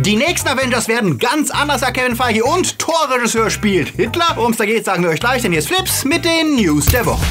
Die nächsten Avengers werden ganz anders, sagt Kevin Feige und Torregisseur spielt Hitler. Worum es da geht, sagen wir euch gleich, denn hier ist Flips mit den News der Woche.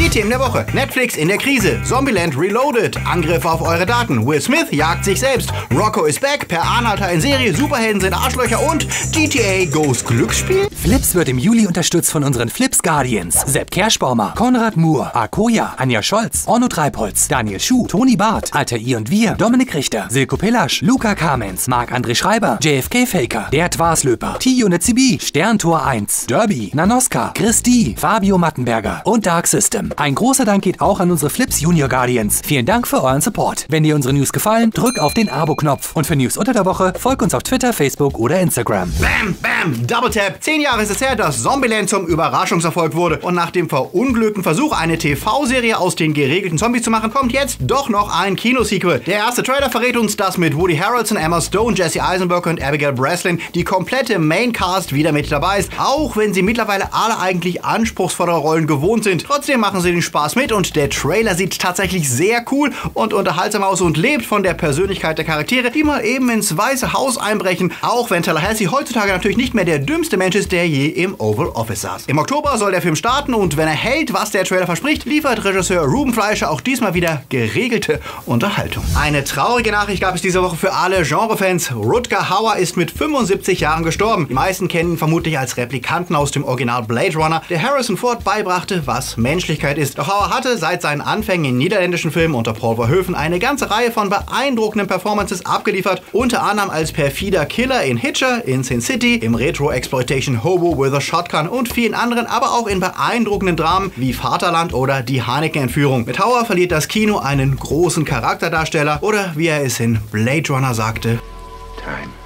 Die Themen der Woche. Netflix in der Krise. Zombieland Reloaded. Angriff auf eure Daten. Will Smith jagt sich selbst. Rocco is back. Per Anhalter in Serie. Superhelden sind Arschlöcher und GTA Goes Glücksspiel. Flips wird im Juli unterstützt von unseren Flips Guardians. Sepp Kerschbaumer, Konrad Moore, Akoya, Anja Scholz, Orno Treibholz, Daniel Schuh, Toni Barth, Alter I und Wir, Dominik Richter, Silko Pillasch, Luca Kamens, Marc-André Schreiber, JFK Faker, Der Twarslöper, T-Unit CB, Sterntor 1, Derby, Nanoska, Christi, Fabio Mattenberger und Dark System. Ein großer Dank geht auch an unsere Flips Junior Guardians. Vielen Dank für euren Support. Wenn dir unsere News gefallen, drück auf den Abo-Knopf. Und für News unter der Woche, folg uns auf Twitter, Facebook oder Instagram. Bam, bam, Double Tap. Zehn Jahre ist es her, dass Zombieland zum Überraschungserfolg wurde. Und nach dem verunglückten Versuch, eine TV-Serie aus den geregelten Zombies zu machen, kommt jetzt doch noch ein Kinosequel. Der erste Trailer verrät uns, dass mit Woody Harrelson, Emma Stone, Jesse Eisenberg und Abigail Breslin die komplette Maincast wieder mit dabei ist. Auch wenn sie mittlerweile alle eigentlich anspruchsvollere Rollen gewohnt sind. Trotzdem machen sie den Spaß mit und der Trailer sieht tatsächlich sehr cool und unterhaltsam aus und lebt von der Persönlichkeit der Charaktere, die mal eben ins Weiße Haus einbrechen, auch wenn Tallahassee heutzutage natürlich nicht mehr der dümmste Mensch ist, der je im Oval Office saß. Im Oktober soll der Film starten und wenn er hält, was der Trailer verspricht, liefert Regisseur Ruben Fleischer auch diesmal wieder geregelte Unterhaltung. Eine traurige Nachricht gab es diese Woche für alle Genrefans. Rutger Hauer ist mit 75 Jahren gestorben. Die meisten kennen ihn vermutlich als Replikanten aus dem Original Blade Runner, der Harrison Ford beibrachte, was Menschlichkeit ist. Doch Hauer hatte seit seinen Anfängen in niederländischen Filmen unter Paul Verhoeven eine ganze Reihe von beeindruckenden Performances abgeliefert, unter anderem als perfider Killer in Hitcher, in Sin City, im Retro-Exploitation Hobo with a Shotgun und vielen anderen, aber auch in beeindruckenden Dramen wie Vaterland oder Die Haneke-Entführung. Mit Hauer verliert das Kino einen großen Charakterdarsteller oder wie er es in Blade Runner sagte, Time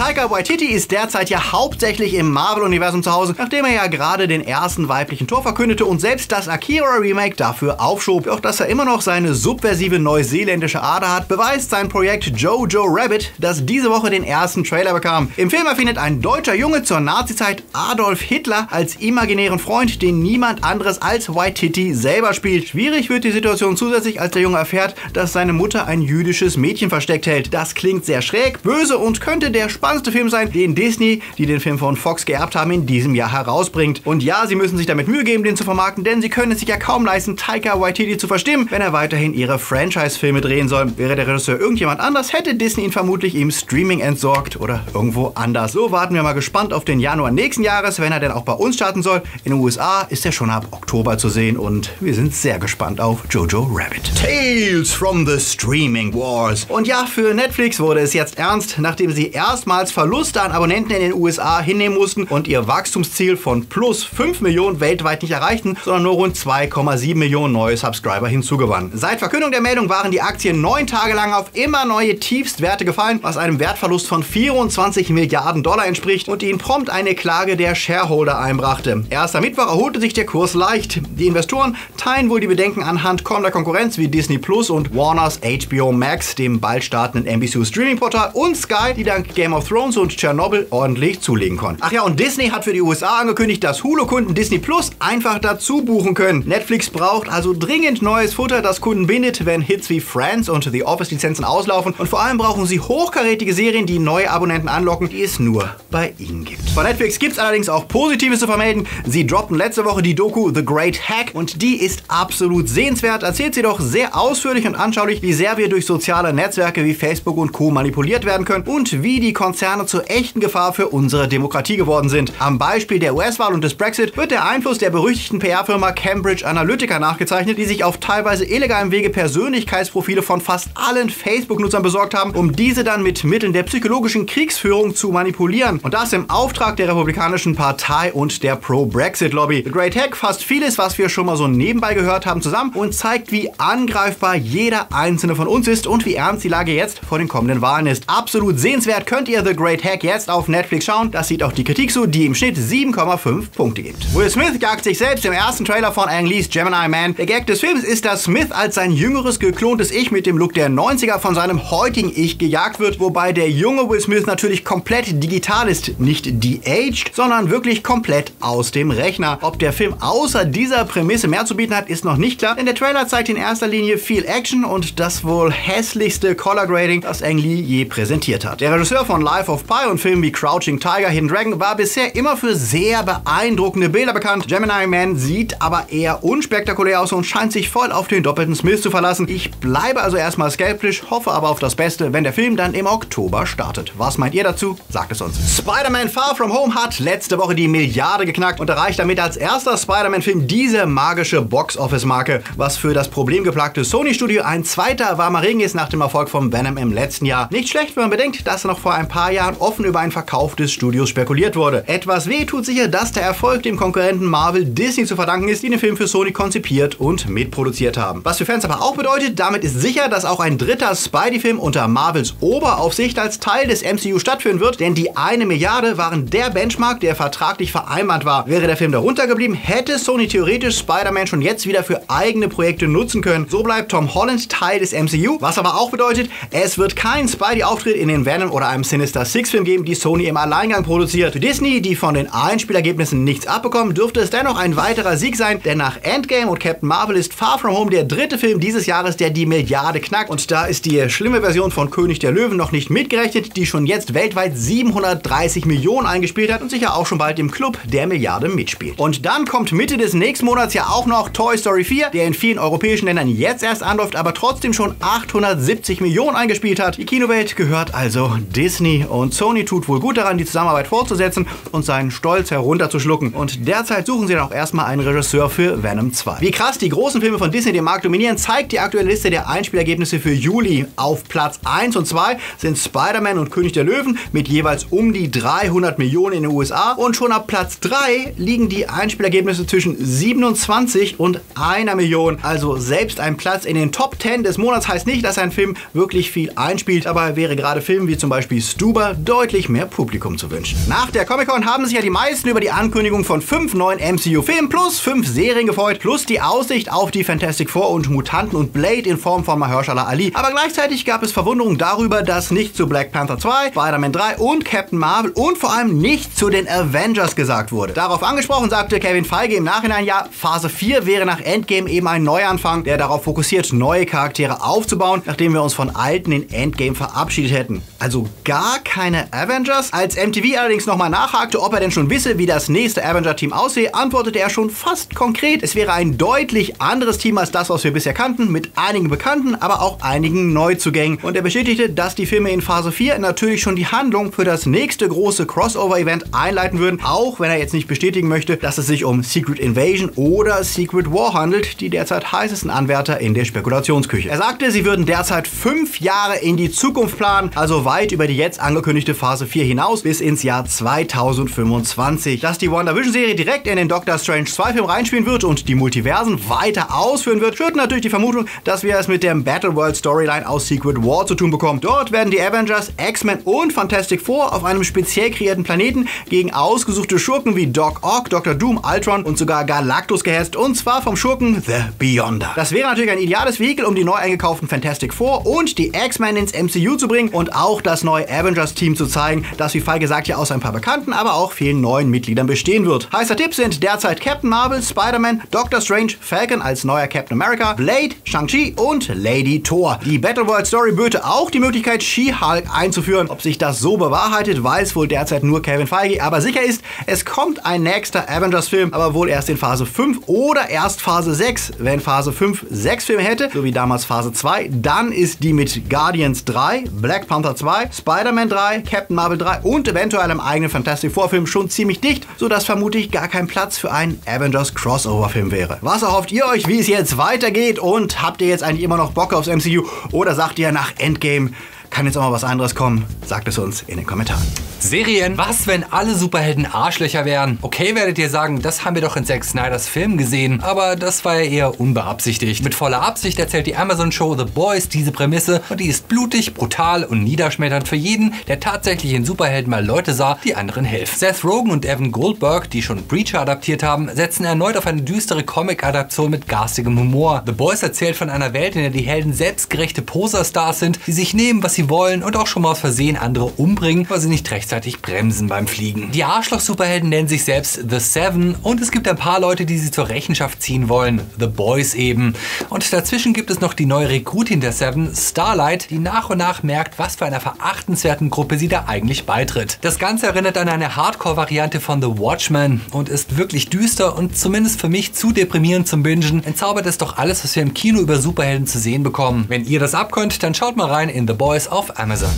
Taika Waititi ist derzeit ja hauptsächlich im Marvel-Universum zu Hause, nachdem er ja gerade den ersten weiblichen Tor verkündete und selbst das Akira-Remake dafür aufschob. Doch dass er immer noch seine subversive neuseeländische Ader hat, beweist sein Projekt Jojo Rabbit, das diese Woche den ersten Trailer bekam. Im Film erfindet ein deutscher Junge zur Nazizeit Adolf Hitler als imaginären Freund, den niemand anderes als Waititi selber spielt. Schwierig wird die Situation zusätzlich, als der Junge erfährt, dass seine Mutter ein jüdisches Mädchen versteckt hält. Das klingt sehr schräg, böse und könnte der spannendste Film sein, den Disney, die den Film von Fox geerbt haben, in diesem Jahr herausbringt. Und ja, sie müssen sich damit Mühe geben, den zu vermarkten, denn sie können es sich ja kaum leisten, Taika Waititi zu verstimmen, wenn er weiterhin ihre Franchise-Filme drehen soll. Wäre der Regisseur irgendjemand anders, hätte Disney ihn vermutlich im Streaming entsorgt oder irgendwo anders. So warten wir mal gespannt auf den Januar nächsten Jahres, wenn er denn auch bei uns starten soll. In den USA ist er schon ab Oktober zu sehen und wir sind sehr gespannt auf Jojo Rabbit. Tales from the Streaming Wars. Und ja, für Netflix wurde es jetzt ernst, nachdem sie erstmals Verluste an Abonnenten in den USA hinnehmen mussten und ihr Wachstumsziel von plus 5 Millionen weltweit nicht erreichten, sondern nur rund 2,7 Millionen neue Subscriber hinzugewannen. Seit Verkündung der Meldung waren die Aktien neun Tage lang auf immer neue Tiefstwerte gefallen, was einem Wertverlust von 24 Milliarden Dollar entspricht und ihnen prompt eine Klage der Shareholder einbrachte. Erst am Mittwoch erholte sich der Kurs leicht. Die Investoren teilen wohl die Bedenken anhand kommender Konkurrenz wie Disney Plus und Warners HBO Max, dem bald startenden NBC Streaming Portal und Sky, die dank Game of Thrones und Chernobyl ordentlich zulegen konnten. Ach ja, und Disney hat für die USA angekündigt, dass Hulu-Kunden Disney Plus einfach dazu buchen können. Netflix braucht also dringend neues Futter, das Kunden bindet, wenn Hits wie Friends und The Office Lizenzen auslaufen. Und vor allem brauchen sie hochkarätige Serien, die neue Abonnenten anlocken, die es nur bei ihnen gibt. Von Netflix gibt es allerdings auch Positives zu vermelden. Sie droppten letzte Woche die Doku The Great Hack und die ist absolut sehenswert. Erzählt sie doch sehr ausführlich und anschaulich, wie sehr wir durch soziale Netzwerke wie Facebook und Co. manipuliert werden können und wie die Konzerne zur echten Gefahr für unsere Demokratie geworden sind. Am Beispiel der US-Wahl und des Brexit wird der Einfluss der berüchtigten PR-Firma Cambridge Analytica nachgezeichnet, die sich auf teilweise illegalem Wege Persönlichkeitsprofile von fast allen Facebook-Nutzern besorgt haben, um diese dann mit Mitteln der psychologischen Kriegsführung zu manipulieren. Und das im Auftrag der Republikanischen Partei und der Pro-Brexit-Lobby. The Great Hack fasst vieles, was wir schon mal so nebenbei gehört haben, zusammen und zeigt, wie angreifbar jeder einzelne von uns ist und wie ernst die Lage jetzt vor den kommenden Wahlen ist. Absolut sehenswert könnt ihr ihr The Great Hack jetzt auf Netflix schauen. Das sieht auch die Kritik so, die im Schnitt 7,5 Punkte gibt. Will Smith jagt sich selbst im ersten Trailer von Ang Lees Gemini Man. Der Gag des Films ist, dass Smith als sein jüngeres, geklontes Ich mit dem Look der 90er von seinem heutigen Ich gejagt wird, wobei der junge Will Smith natürlich komplett digital ist, nicht de-aged, sondern wirklich komplett aus dem Rechner. Ob der Film außer dieser Prämisse mehr zu bieten hat, ist noch nicht klar, denn der Trailer zeigt in erster Linie viel Action und das wohl hässlichste Color Grading, das Ang Lee je präsentiert hat. Der Regisseur von Life of Pi und Filmen wie Crouching Tiger, Hidden Dragon war bisher immer für sehr beeindruckende Bilder bekannt. Gemini Man sieht aber eher unspektakulär aus und scheint sich voll auf den doppelten Smith zu verlassen. Ich bleibe also erstmal skeptisch, hoffe aber auf das Beste, wenn der Film dann im Oktober startet. Was meint ihr dazu? Sagt es uns. Spider-Man Far From Home hat letzte Woche die Milliarde geknackt und erreicht damit als erster Spider-Man-Film diese magische Box-Office-Marke, was für das problemgeplagte Sony-Studio ein zweiter warmer Regen ist nach dem Erfolg von Venom im letzten Jahr. Nicht schlecht, wenn man bedenkt, dass noch vor ein paar Jahren offen über einen Verkauf des Studios spekuliert wurde. Etwas weh tut sicher, dass der Erfolg dem Konkurrenten Marvel Disney zu verdanken ist, die den Film für Sony konzipiert und mitproduziert haben. Was für Fans aber auch bedeutet, damit ist sicher, dass auch ein dritter Spidey-Film unter Marvels Oberaufsicht als Teil des MCU stattfinden wird, denn die eine Milliarde waren der Benchmark, der vertraglich vereinbart war. Wäre der Film darunter geblieben, hätte Sony theoretisch Spider-Man schon jetzt wieder für eigene Projekte nutzen können. So bleibt Tom Holland Teil des MCU, was aber auch bedeutet, es wird kein Spidey-Auftritt in den Venom oder einem Sinister Six-Film geben, die Sony im Alleingang produziert. Für Disney, die von den Einspielergebnissen nichts abbekommen, dürfte es dennoch ein weiterer Sieg sein, denn nach Endgame und Captain Marvel ist Far From Home der dritte Film dieses Jahres, der die Milliarde knackt. Und da ist die schlimme Version von König der Löwen noch nicht mitgerechnet, die schon jetzt weltweit 730 Millionen eingespielt hat und sicher auch schon bald im Club der Milliarde mitspielt. Und dann kommt Mitte des nächsten Monats ja auch noch Toy Story 4, der in vielen europäischen Ländern jetzt erst anläuft, aber trotzdem schon 870 Millionen eingespielt hat. Die Kinowelt gehört also Disney und Sony tut wohl gut daran, die Zusammenarbeit fortzusetzen und seinen Stolz herunterzuschlucken. Und derzeit suchen sie dann auch erstmal einen Regisseur für Venom 2. Wie krass die großen Filme von Disney den Markt dominieren, zeigt die aktuelle Liste der Einspielergebnisse für Juli. Auf Platz 1 und 2 sind Spider-Man und König der Löwen mit jeweils um die 300 Millionen in den USA und schon ab Platz 3 liegen die Einspielergebnisse zwischen 27 und einer Million. Also selbst ein Platz in den Top 10 des Monats heißt nicht, dass ein Film wirklich viel einspielt, aber wäre gerade Filmen wie zum Beispiel Stuber deutlich mehr Publikum zu wünschen. Nach der Comic-Con haben sich ja die meisten über die Ankündigung von fünf neuen MCU-Filmen plus fünf Serien gefreut, plus die Aussicht auf die Fantastic Four und Mutanten und Blade in Form von Mahershala Ali. Aber gleichzeitig gab es Verwunderung darüber, dass nicht zu Black Panther 2, Spider-Man 3 und Captain Marvel und vor allem nicht zu den Avengers gesagt wurde. Darauf angesprochen sagte Kevin Feige im Nachhinein ja, Phase 4 wäre nach Endgame eben ein Neuanfang, der darauf fokussiert, neue Charaktere aufzubauen, nachdem wir uns von alten in Endgame verabschiedet hätten. Also gar keine Avengers? Als MTV allerdings nochmal nachhakte, ob er denn schon wisse, wie das nächste Avenger-Team aussehe, antwortete er schon fast konkret. Es wäre ein deutlich anderes Team als das, was wir bisher kannten, mit einigen Bekannten, aber auch einigen Neuzugängen. Und er bestätigte, dass die Filme in Phase 4 natürlich schon die Handlung für das nächste große Crossover-Event einleiten würden, auch wenn er jetzt nicht bestätigen möchte, dass es sich um Secret Invasion oder Secret War handelt, die derzeit heißesten Anwärter in der Spekulationsküche. Er sagte, sie würden derzeit fünf Jahre in die Zukunft planen, also weit über die jetzt angekündigte Phase 4 hinaus bis ins Jahr 2025. Dass die WandaVision-Serie direkt in den Doctor Strange 2-Film reinspielen wird und die Multiversen weiter ausführen wird, führt natürlich die Vermutung, dass wir es mit der Battleworld-Storyline aus Secret War zu tun bekommen. Dort werden die Avengers, X-Men und Fantastic Four auf einem speziell kreierten Planeten gegen ausgesuchte Schurken wie Doc Ock, Dr. Doom, Ultron und sogar Galactus gehetzt und zwar vom Schurken The Beyonder. Das wäre natürlich ein ideales Vehikel, um die neu eingekauften Fantastic Four und die X-Men ins MCU zu bringen und auch das neue Avengers-Team zu zeigen, das wie Feige sagt ja aus ein paar bekannten, aber auch vielen neuen Mitgliedern bestehen wird. Heißer Tipp sind derzeit Captain Marvel, Spider-Man, Doctor Strange, Falcon als neuer Captain America, Blade, Shang-Chi und Lady Thor. Die Battleworld Story böte auch die Möglichkeit, She-Hulk einzuführen. Ob sich das so bewahrheitet, weiß wohl derzeit nur Kevin Feige, aber sicher ist, es kommt ein nächster Avengers-Film, aber wohl erst in Phase 5 oder erst Phase 6. Wenn Phase 5 sechs Filme hätte, so wie damals Phase 2, dann ist die mit Guardians 3, Black Panther 2, Spider-Man 3, Captain Marvel 3 und eventuell einem eigenen Fantastic Four Film schon ziemlich dicht, sodass vermutlich gar kein Platz für einen Avengers Crossover Film wäre. Was erhofft ihr euch, wie es jetzt weitergeht und habt ihr jetzt eigentlich immer noch Bock aufs MCU oder sagt ihr nach Endgame kann jetzt auch mal was anderes kommen? Sagt es uns in den Kommentaren. Serien. Was, wenn alle Superhelden Arschlöcher wären? Okay, werdet ihr sagen, das haben wir doch in Zack Snyders Film gesehen, aber das war ja eher unbeabsichtigt. Mit voller Absicht erzählt die Amazon-Show The Boys diese Prämisse und die ist blutig, brutal und niederschmetternd für jeden, der tatsächlich in Superhelden mal Leute sah, die anderen helfen. Seth Rogen und Evan Goldberg, die schon Breacher adaptiert haben, setzen erneut auf eine düstere Comic-Adaption mit garstigem Humor. The Boys erzählt von einer Welt, in der die Helden selbstgerechte Poserstars sind, die sich nehmen, was sie wollen und auch schon mal aus Versehen andere umbringen, weil sie nicht rechtzeitig bremsen beim Fliegen. Die Arschloch-Superhelden nennen sich selbst The Seven und es gibt ein paar Leute, die sie zur Rechenschaft ziehen wollen. The Boys eben. Und dazwischen gibt es noch die neue Rekrutin der Seven, Starlight, die nach und nach merkt, was für einer verachtenswerten Gruppe sie da eigentlich beitritt. Das Ganze erinnert an eine Hardcore-Variante von The Watchmen und ist wirklich düster und zumindest für mich zu deprimierend zum Bingen. Entzaubert es doch alles, was wir im Kino über Superhelden zu sehen bekommen. Wenn ihr das abkönnt, dann schaut mal rein in The Boys auf Amazon.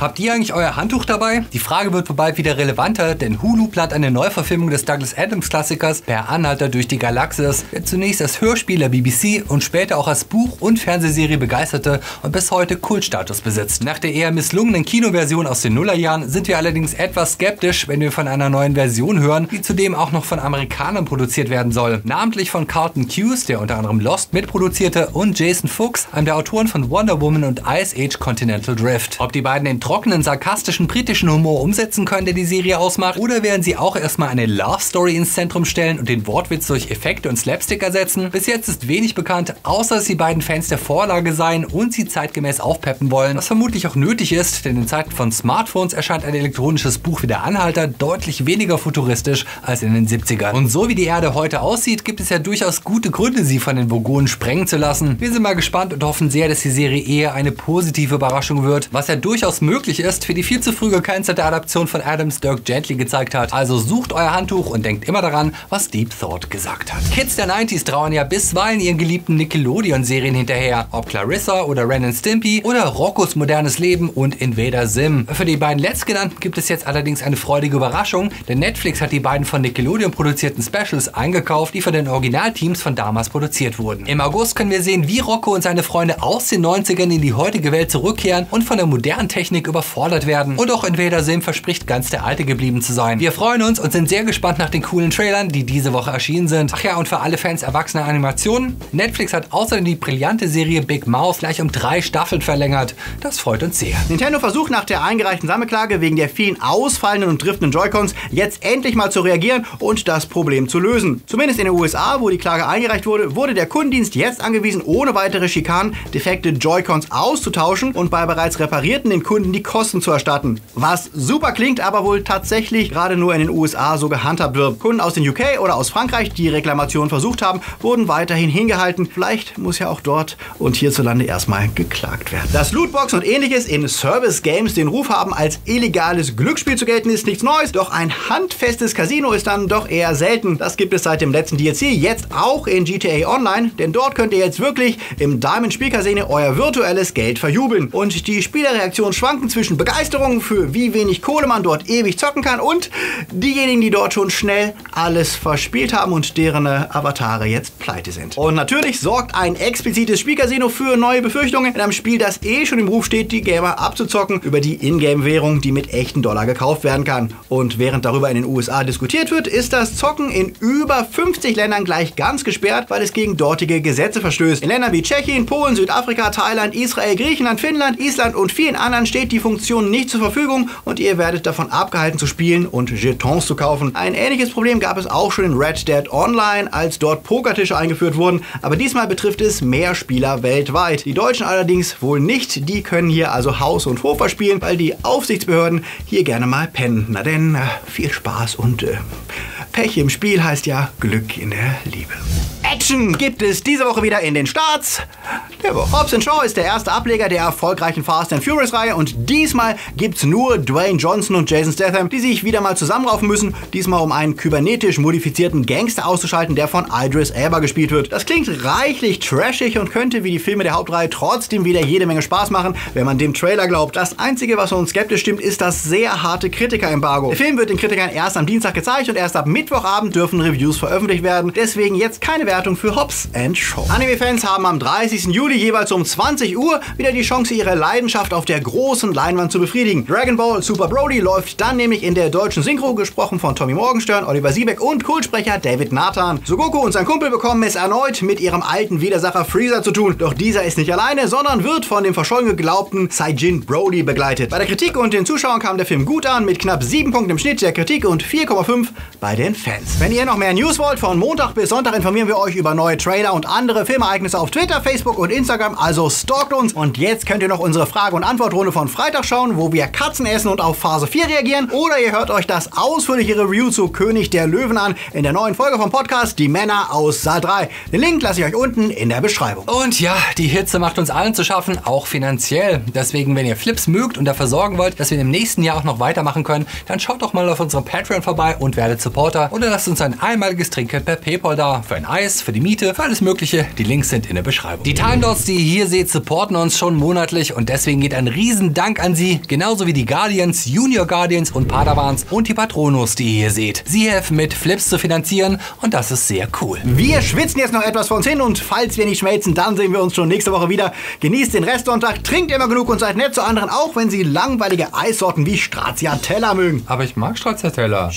Habt ihr eigentlich euer Handtuch dabei? Die Frage wird bald wieder relevanter, denn Hulu plant eine Neuverfilmung des Douglas Adams Klassikers Per Anhalter durch die Galaxis, der zunächst als Hörspiel der BBC und später auch als Buch- und Fernsehserie begeisterte und bis heute Kultstatus besitzt. Nach der eher misslungenen Kinoversion aus den Nullerjahren sind wir allerdings etwas skeptisch, wenn wir von einer neuen Version hören, die zudem auch noch von Amerikanern produziert werden soll. Namentlich von Carlton Cuse, der unter anderem Lost mitproduzierte, und Jason Fuchs, einem der Autoren von Wonder Woman und Ice Age Continental Drift. Ob die beiden den trockenen, sarkastischen britischen Humor umsetzen können, der die Serie ausmacht, oder werden sie auch erstmal eine Love Story ins Zentrum stellen und den Wortwitz durch Effekte und Slapstick ersetzen? Bis jetzt ist wenig bekannt, außer dass die beiden Fans der Vorlage seien und sie zeitgemäß aufpeppen wollen, was vermutlich auch nötig ist, denn in Zeiten von Smartphones erscheint ein elektronisches Buch wie der Anhalter deutlich weniger futuristisch als in den 70ern. Und so wie die Erde heute aussieht, gibt es ja durchaus gute Gründe, sie von den Vogonen sprengen zu lassen. Wir sind mal gespannt und hoffen sehr, dass die Serie eher eine positive Überraschung wird, was ja durchaus möglich ist, für die viel zu früh gecancelte Adaption von Adams Dirk Gently gezeigt hat. Also sucht euer Handtuch und denkt immer daran, was Deep Thought gesagt hat. Kids der 90s trauern ja bisweilen ihren geliebten Nickelodeon-Serien hinterher. Ob Clarissa oder Ren Stimpy oder Roccos modernes Leben und Invader Sim. Für die beiden letztgenannten gibt es jetzt allerdings eine freudige Überraschung, denn Netflix hat die beiden von Nickelodeon produzierten Specials eingekauft, die von den Originalteams von damals produziert wurden. Im August können wir sehen, wie Rocco und seine Freunde aus den 90ern in die heutige Welt zurückkehren und von der modernen Technik überfordert werden. Und auch Invader Sim verspricht ganz der alte geblieben zu sein. Wir freuen uns und sind sehr gespannt nach den coolen Trailern, die diese Woche erschienen sind. Ach ja, und für alle Fans erwachsener Animationen, Netflix hat außerdem die brillante Serie Big Mouth gleich um drei Staffeln verlängert. Das freut uns sehr. Nintendo versucht nach der eingereichten Sammelklage wegen der vielen ausfallenden und driftenden Joy-Cons jetzt endlich mal zu reagieren und das Problem zu lösen. Zumindest in den USA, wo die Klage eingereicht wurde, wurde der Kundendienst jetzt angewiesen, ohne weitere Schikanen defekte Joy-Cons auszutauschen und bei bereits reparierten den Kunden die Kosten zu erstatten. Was super klingt, aber wohl tatsächlich gerade nur in den USA so gehandhabt wird. Kunden aus den UK oder aus Frankreich, die Reklamationen versucht haben, wurden weiterhin hingehalten. Vielleicht muss ja auch dort und hierzulande erstmal geklagt werden. Dass Lootbox und ähnliches in Service Games den Ruf haben, als illegales Glücksspiel zu gelten, ist nichts Neues. Doch ein handfestes Casino ist dann doch eher selten. Das gibt es seit dem letzten DLC jetzt auch in GTA Online, denn dort könnt ihr jetzt wirklich im Diamond Spielcasino euer virtuelles Geld verjubeln. Und die Spielerreaktionen schwanken zwischen Begeisterung für wie wenig Kohle man dort ewig zocken kann und diejenigen, die dort schon schnell alles verspielt haben und deren äh, Avatare jetzt pleite sind. Und natürlich sorgt ein explizites Spielcasino für neue Befürchtungen in einem Spiel, das eh schon im Ruf steht, die Gamer abzuzocken über die Ingame-Währung, die mit echten Dollar gekauft werden kann. Und während darüber in den USA diskutiert wird, ist das Zocken in über 50 Ländern gleich ganz gesperrt, weil es gegen dortige Gesetze verstößt. In Ländern wie Tschechien, Polen, Südafrika, Thailand, Israel, Griechenland, Finnland, Island und vielen anderen steht die Funktion nicht zur Verfügung und ihr werdet davon abgehalten zu spielen und Jetons zu kaufen. Ein ähnliches Problem gab es auch schon in Red Dead Online, als dort Pokertische eingeführt wurden, aber diesmal betrifft es mehr Spieler weltweit. Die Deutschen allerdings wohl nicht, die können hier also Haus und Hof verspielen, weil die Aufsichtsbehörden hier gerne mal pennen. Na denn, äh, viel Spaß und äh, Pech im Spiel heißt ja Glück in der Liebe. Action gibt es diese Woche wieder in den Starts der Woche. Hobbs Shaw ist der erste Ableger der erfolgreichen Fast and Furious Reihe und diesmal gibt's nur Dwayne Johnson und Jason Statham, die sich wieder mal zusammenraufen müssen, diesmal um einen kybernetisch modifizierten Gangster auszuschalten, der von Idris Elba gespielt wird. Das klingt reichlich trashig und könnte wie die Filme der Hauptreihe trotzdem wieder jede Menge Spaß machen, wenn man dem Trailer glaubt. Das einzige, was uns skeptisch stimmt, ist das sehr harte Kritiker-Embargo. Der Film wird den Kritikern erst am Dienstag gezeigt und erst ab Mittwochabend dürfen Reviews veröffentlicht werden. Deswegen jetzt keine Wertung für Hobbs Show. Anime-Fans haben am 30. Juli jeweils um 20 Uhr wieder die Chance, ihre Leidenschaft auf der großen Leinwand zu befriedigen. Dragon Ball Super Brody läuft dann nämlich in der deutschen Synchro, gesprochen von Tommy Morgenstern, Oliver Siebeck und Kultsprecher David Nathan. Sogoku und sein Kumpel bekommen es erneut mit ihrem alten Widersacher Freezer zu tun. Doch dieser ist nicht alleine, sondern wird von dem verschollen geglaubten Saijin Brody begleitet. Bei der Kritik und den Zuschauern kam der Film gut an, mit knapp 7 Punkten im Schnitt der Kritik und 4,5 bei den Fans. Wenn ihr noch mehr News wollt, von Montag bis Sonntag informieren wir euch über neue Trailer und andere Filmereignisse auf Twitter, Facebook und Instagram, also stalkt uns. Und jetzt könnt ihr noch unsere Frage- und Antwortrunde von Freitag schauen, wo wir Katzen essen und auf Phase 4 reagieren. Oder ihr hört euch das ausführliche Review zu König der Löwen an in der neuen Folge vom Podcast Die Männer aus Saal 3. Den Link lasse ich euch unten in der Beschreibung. Und ja, die Hitze macht uns allen zu schaffen, auch finanziell. Deswegen, wenn ihr Flips mögt und dafür sorgen wollt, dass wir im nächsten Jahr auch noch weitermachen können, dann schaut doch mal auf unserem Patreon vorbei und werdet Supporter oder lasst uns ein einmaliges Trinkgeld per PayPal da. Für ein Eis, für die Miete, für alles Mögliche. Die Links sind in der Beschreibung. Die Time Dots, die ihr hier seht, supporten uns schon monatlich und deswegen geht ein riesen Dank an sie. Genauso wie die Guardians, Junior Guardians und Padawans und die Patronus, die ihr hier seht. Sie helfen mit, Flips zu finanzieren und das ist sehr cool. Wir schwitzen jetzt noch etwas vor uns hin und falls wir nicht schmelzen, dann sehen wir uns schon nächste Woche wieder. Genießt den Restsonntag, trinkt immer genug und seid nett zu anderen, auch wenn sie langweilige Eissorten wie Stracciatella mögen. Aber ich mag Stracciatella.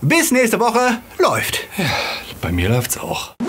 Bis nächste Woche. Läuft. Bei mir läuft's auch. Oh.